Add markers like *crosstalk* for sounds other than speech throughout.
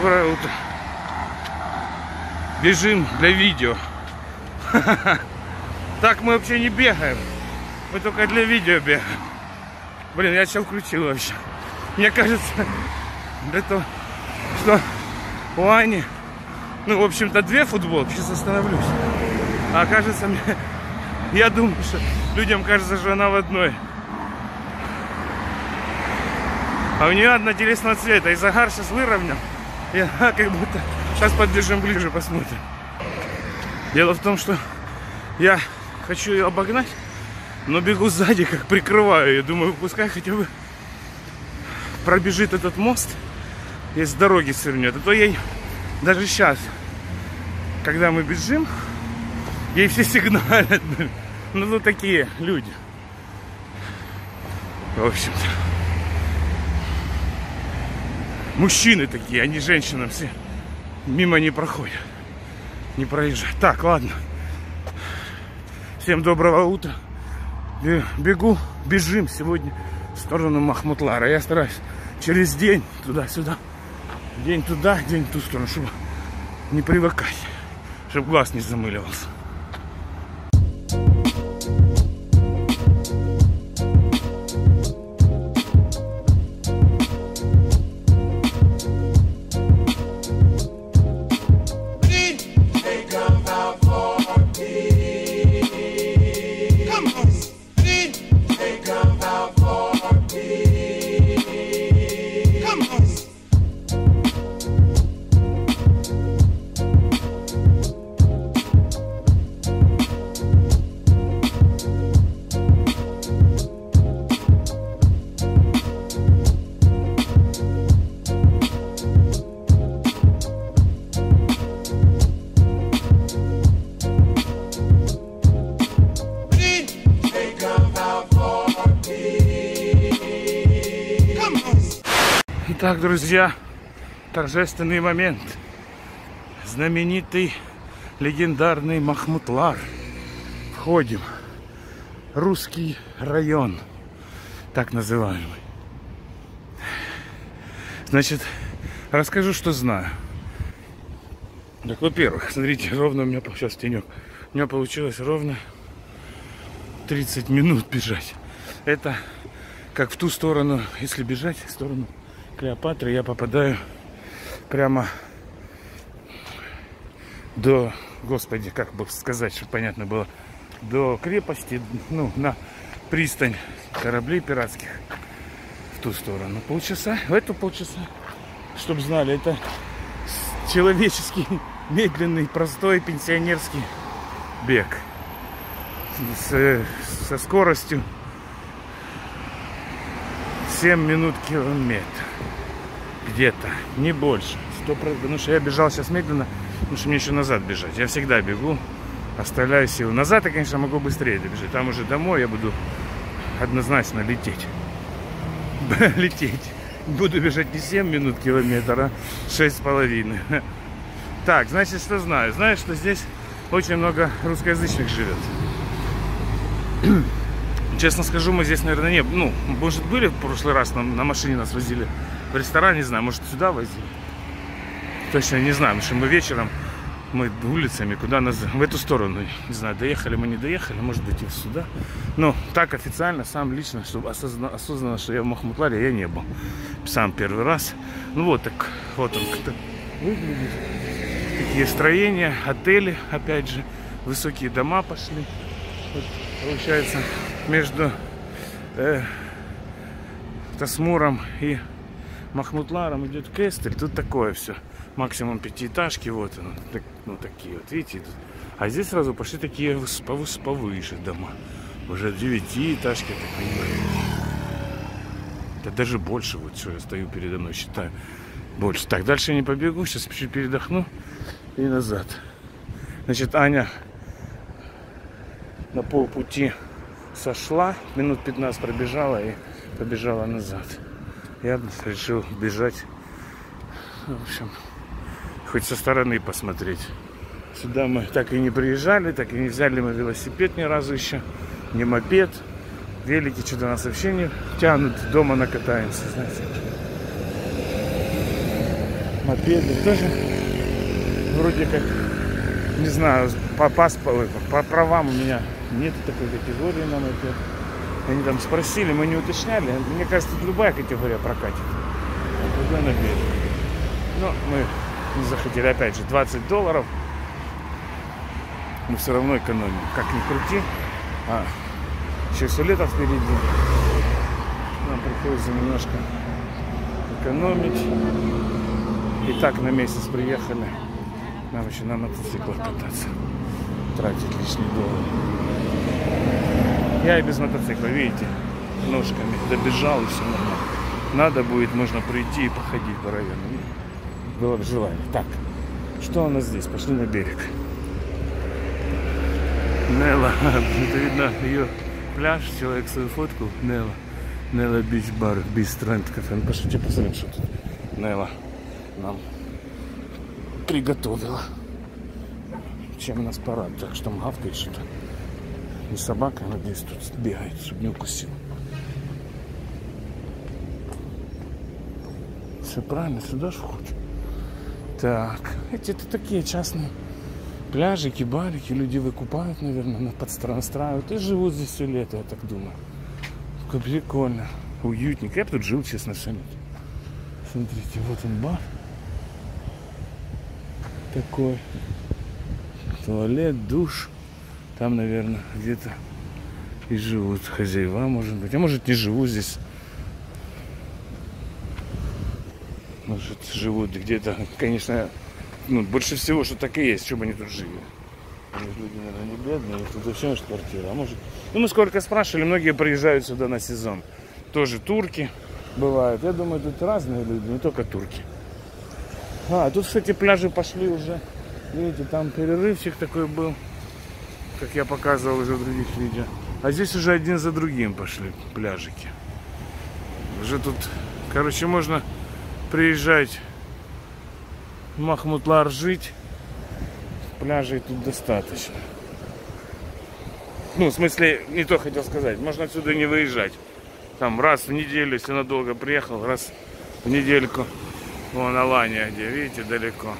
Доброе утро. Бежим для видео. *laughs* Так мы вообще не бегаем. Мы только для видео бегаем. Блин, я сейчас включил вообще. Мне кажется, *laughs* для того, что у Ани, ну, в общем-то, две футболки. Сейчас остановлюсь. А кажется мне, *laughs* я думаю, что людям кажется, что она в одной. А у нее одна телесного цвета. И загар сейчас выровнял. Она как будто... Сейчас подбежим ближе, посмотрим. Дело в том, что я хочу ее обогнать, но бегу сзади, как прикрываю ее. Думаю, пускай хотя бы пробежит этот мост, и с дороги свернет. А то ей даже сейчас, когда мы бежим, ей все сигналят. Ну, ну такие люди. В общем-то. Мужчины такие, они женщинам все мимо не проходят. Не проезжают. Так, ладно. Всем доброго утра. Бегу, бежим сегодня в сторону Махмутлара. Я стараюсь через день туда-сюда. День туда, день в ту сторону, чтобы не привыкать. Чтобы глаз не замыливался. Итак, друзья, торжественный момент. Знаменитый, легендарный Махмутлар. Входим. Русский район, так называемый. Значит, расскажу, что знаю. Так, во-первых, смотрите, ровно у меня сейчас тенек. У меня получилось ровно 30 минут бежать. Это как в ту сторону, если бежать, в сторону Клеопатры я попадаю прямо до, господи, как бы сказать, чтобы понятно было, до крепости, ну, на пристань кораблей пиратских в ту сторону. Полчаса, в эту полчаса, чтобы знали, это человеческий, *laughs* медленный, простой пенсионерский бег с, со скоростью 7 минут километр где-то, не больше. 100%, потому что я бежал сейчас медленно, потому что мне еще назад бежать. Я всегда бегу, оставляю силы. Назад я, конечно, могу быстрее добежать. Там уже домой я буду однозначно лететь. *laughs* лететь. Буду бежать не 7 минут километра, а 6,5. *laughs* Так, значит, что знаю? Знаю, что здесь очень много русскоязычных живет. *clears throat* Честно скажу, мы здесь, наверное, не... Ну, может, были в прошлый раз, на, на машине нас возили в ресторан, не знаю, может сюда возили. Точно не знаю, потому что мы вечером, мы улицами, куда нас, в эту сторону, не знаю, доехали мы, не доехали, может быть и сюда. Но так официально, сам лично, чтобы осознанно, осознанно что я в Махмутларе, я не был. Сам первый раз. Ну вот так, вот он как-то выглядит. Такие строения, отели, опять же, высокие дома пошли. Вот, получается, между э, Тасмуром и Махмутларом идет Кестель, тут такое все. Максимум пятиэтажки, вот оно, так, ну такие вот, видите. Тут. А здесь сразу пошли такие повыше, дома. Уже девятиэтажки, так понимаю. Да даже больше, вот что я стою передо мной, считаю. Больше. Так, дальше я не побегу, сейчас чуть передохну и назад. Значит, Аня на полпути сошла, минут 15 пробежала и побежала назад я решил бежать. В общем, хоть со стороны посмотреть. Сюда мы так и не приезжали, так и не взяли мы велосипед ни разу еще. Не мопед. Велики что-то нас вообще не тянут. Дома накатаемся, знаете. мопеды тоже вроде как, не знаю, по паспорту, по правам у меня нет такой категории на мопед. Они там спросили, мы не уточняли. Мне кажется, тут любая категория прокатит. Берег. Но мы не захотели, опять же, 20 долларов. Мы все равно экономим. Как ни крути. А, еще все лето впереди. Нам приходится немножко экономить. И так на месяц приехали. Нам еще на мотоциклах кататься. Тратить лишний доллар. Я и без мотоцикла, видите, ножками добежал и все нормально. Надо будет, можно прийти и походить по району. Было бы желание. Так, что у нас здесь? Пошли на берег. Нелла, *laughs* это видно ее пляж, человек свою фотку. Нелла. Нелла Бич Бар, Бистренд кафе. Ну, пошлите посмотрим, что тут Нелла нам приготовила. Чем нас порадует. Так что гавкает что-то. И собака, надеюсь, тут бегает, чтобы не укусил. Все правильно, сюда же входит. Так, эти это такие частные пляжики, барики, люди выкупают, наверное, на подстраивают и живут здесь все лето, я так думаю. Как прикольно, уютненько. Я бы тут жил, честно, все лето. Смотрите, вот он бар. Такой. Туалет, душ. Там, наверное, где-то и живут хозяева, может быть. А может, не живут здесь. Может, живут где-то, конечно, ну, больше всего, что так и есть, чтобы они тут жили. Люди, наверное, не бедные, тут вообще может квартира. А может... Ну, мы сколько спрашивали, многие приезжают сюда на сезон. Тоже турки бывают. Я думаю, тут разные люди, не только турки. А, тут, кстати, пляжи пошли уже. Видите, там перерывчик такой был как я показывал уже в других видео. А здесь уже один за другим пошли пляжики. Уже тут, короче, можно приезжать Махмутлар жить. Пляжей тут достаточно. Ну, в смысле, не то хотел сказать. Можно отсюда не выезжать. Там раз в неделю, если надолго приехал, раз в недельку. Вон Алания где, видите, далеко.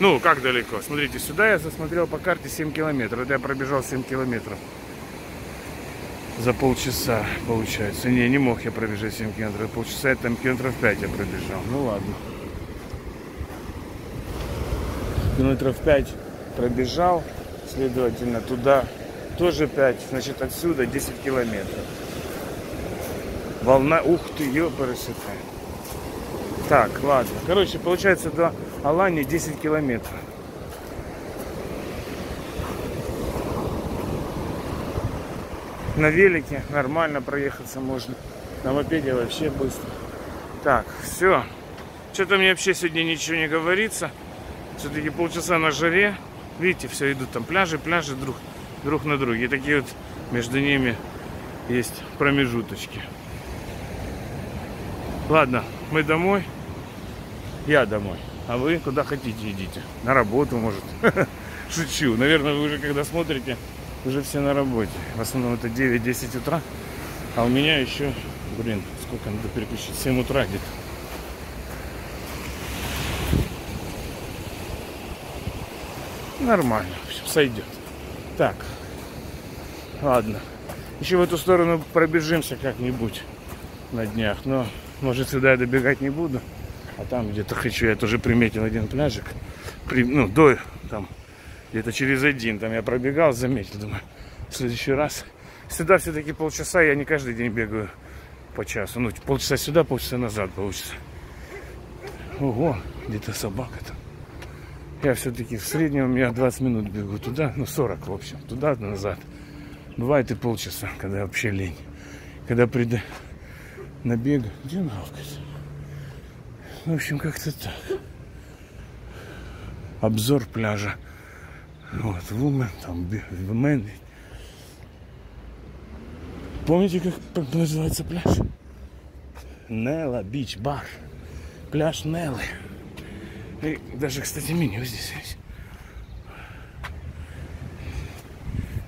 Ну, как далеко? Смотрите, сюда я засмотрел по карте 7 километров. Это я пробежал 7 километров. За полчаса, получается. Не, не мог я пробежать 7 километров. Полчаса, я там километров 5 я пробежал. Ну ладно. Километров 5 пробежал. Следовательно, туда тоже 5. Значит, отсюда 10 километров. Волна, ух ты, ёпарасота. Так, ладно. Короче, получается до Алании 10 километров. На велике нормально проехаться можно. На мопеде вообще быстро. Так, все. Что-то мне вообще сегодня ничего не говорится. Все-таки полчаса на жаре. Видите, все идут там пляжи, пляжи друг, друг на друге. И такие вот между ними есть промежуточки. Ладно, мы домой. Я домой. А вы куда хотите идите. На работу, может. *laughs* Шучу. Наверное, вы уже когда смотрите, уже все на работе. В основном это 9-10 утра. А у меня еще, блин, сколько надо переключить? 7 утра где-то. Нормально, в общем, сойдет. Так, ладно. Еще в эту сторону пробежимся как-нибудь на днях. Но, может, сюда я добегать не буду. А там где-то хочу, я тоже приметил один пляжик. При, ну, до, там, где-то через один. Там я пробегал, заметил, думаю, в следующий раз. Сюда все-таки полчаса, я не каждый день бегаю по часу. Ну, полчаса сюда, полчаса назад получится. Ого, где-то собака там. Я все-таки в среднем меня 20 минут бегу туда, ну 40 в общем, туда, назад. Бывает и полчаса, когда вообще лень. Когда приду на бег, где навкать? В общем, как-то так. Обзор пляжа. Вот, Вумен, там, Вумен. Помните, как называется пляж? Нелла Бич Бар. Пляж Неллы. И даже, кстати, меню здесь есть.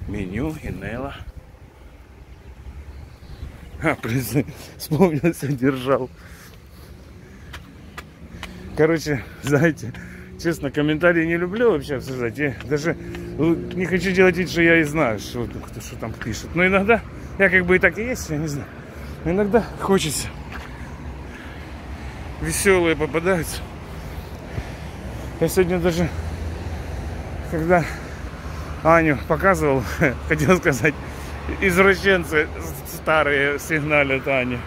Меню и Нелла. А, *laughs* блин, вспомнился, держал. Короче, *laughs* знаете, честно, комментарии не люблю вообще обсуждать. Я даже ну, не хочу делать вид, что я и знаю, что, кто что там пишет. Но иногда, я как бы и так и есть, я не знаю. Но иногда хочется. Веселые попадаются. Я сегодня даже, когда Аню показывал, *laughs* хотел сказать, извращенцы старые сигналят Ани.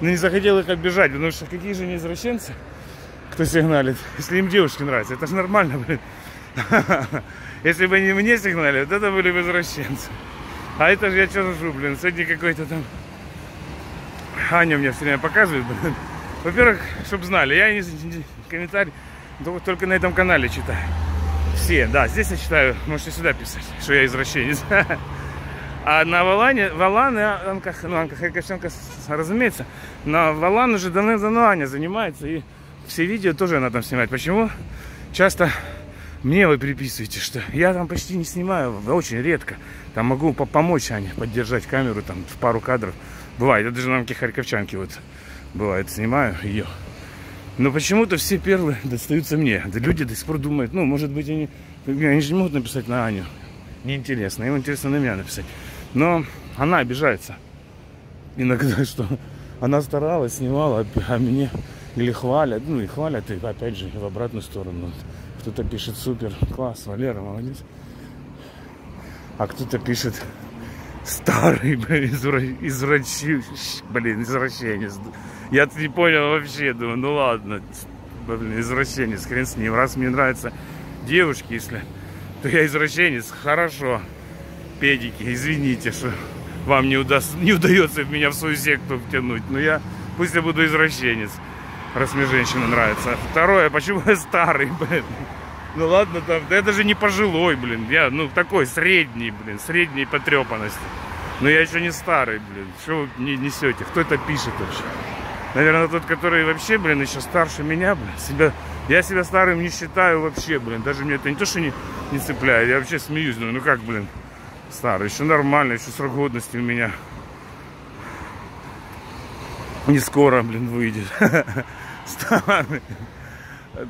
Но не захотел их обижать, потому что какие же не извращенцы, кто сигналит, если им девушки нравятся. Это же нормально, блин. *laughs* Если бы они мне сигналили, вот это были бы извращенцы. А это же я что жу, блин, сегодня какой-то там... Аня мне все время показывает, блин. Во-первых, чтобы знали, я не, комментарий только на этом канале читаю. Все, да, здесь я читаю, можете сюда писать, что я извращенец. *laughs* А на Валане, Валан и Анках, ну, Анка Харьковченко, разумеется, на Валан уже давно-давно Аня занимается, и все видео тоже она там снимает. Почему? Часто мне вы приписываете, что я там почти не снимаю, очень редко. Там могу помочь Ане, поддержать камеру там в пару кадров. Бывает, я даже на Анке Харьковчанке вот бывает снимаю ее. Но почему-то все перлы достаются мне. Люди до сих пор думают, ну, может быть, они, они же не могут написать на Аню. Неинтересно. Им интересно на меня написать. Но она обижается. Иногда, *laughs* что она старалась, снимала, а мне или хвалят, ну и хвалят, и опять же в обратную сторону. Кто-то пишет супер, класс, Валера, молодец. А кто-то пишет старый, блин, извращ... блин, извращенец. Я не понял вообще, думаю, ну ладно, блин, извращенец, хрен с ним. Раз мне нравятся девушки, если, то я извращенец, хорошо педики, извините, что вам не, удаст, не удается меня в свою секту втянуть. Но я, пусть я буду извращенец, раз мне женщина нравится. Второе, почему я старый, блин? Ну ладно, там, да я даже не пожилой, блин. Я, ну, такой средний, блин, средней потрепанности. Но я еще не старый, блин. Что вы не несете? Кто это пишет вообще? Наверное, тот, который вообще, блин, еще старше меня, блин, себя... Я себя старым не считаю вообще, блин. Даже мне это не то, что не, не цепляет. Я вообще смеюсь, думаю, ну как, блин, Старый, еще нормально, еще срок годности у меня. Не скоро, блин, выйдет. *laughs* Старый.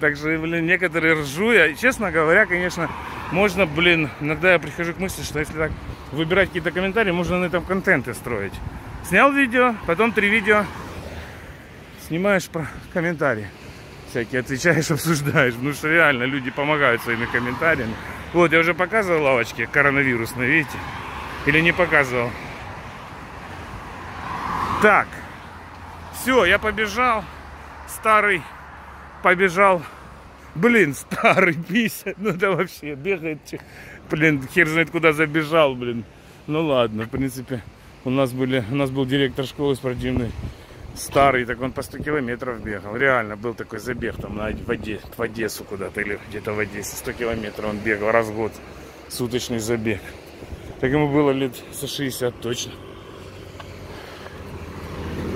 Так что, блин, некоторые ржу. Я, честно говоря, конечно, можно, блин, иногда я прихожу к мысли, что если так выбирать какие-то комментарии, можно на этом контенты строить. Снял видео, потом три видео снимаешь про комментарии всякие, отвечаешь, *laughs* обсуждаешь. Потому что реально люди помогают своими комментариями. Вот, я уже показывал лавочки коронавирусные, видите? Или не показывал? Так. Все, я побежал. Старый побежал. Блин, старый пися. Ну это вообще бегает. Блин, хер знает куда забежал, блин. Ну ладно, в принципе. У нас были, у нас был директор школы спортивной старый, так он по 100 километров бегал. Реально был такой забег там на, в, Оде, в Одессу куда-то или где-то в Одессе. 100 километров он бегал раз в год. Суточный забег. Так ему было лет за 60 точно.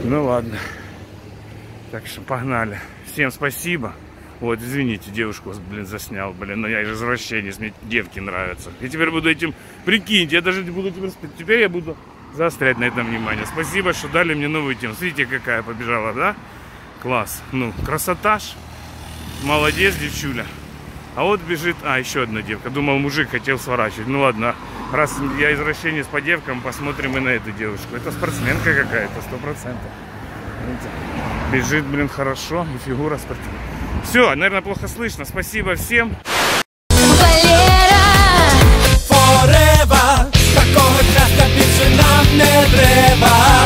Ну ладно. Так что погнали. Всем спасибо. Вот, извините, девушку, блин, заснял, блин, но я извращенец, мне девки нравятся. Я теперь буду этим, прикиньте, я даже не буду теперь, теперь я буду заострять на этом внимание. Спасибо, что дали мне новую тему. Смотрите, какая побежала, да? Класс. Ну, красотаж. Молодец, девчуля. А вот бежит... А, еще одна девка. Думал, мужик хотел сворачивать. Ну ладно, раз я извращенец по девкам, посмотрим и на эту девушку. Это спортсменка какая-то, сто процентов. Бежит, блин, хорошо. И фигура спортивная. Все, наверное, плохо слышно. Спасибо всем. Такого щастя більше нам не треба.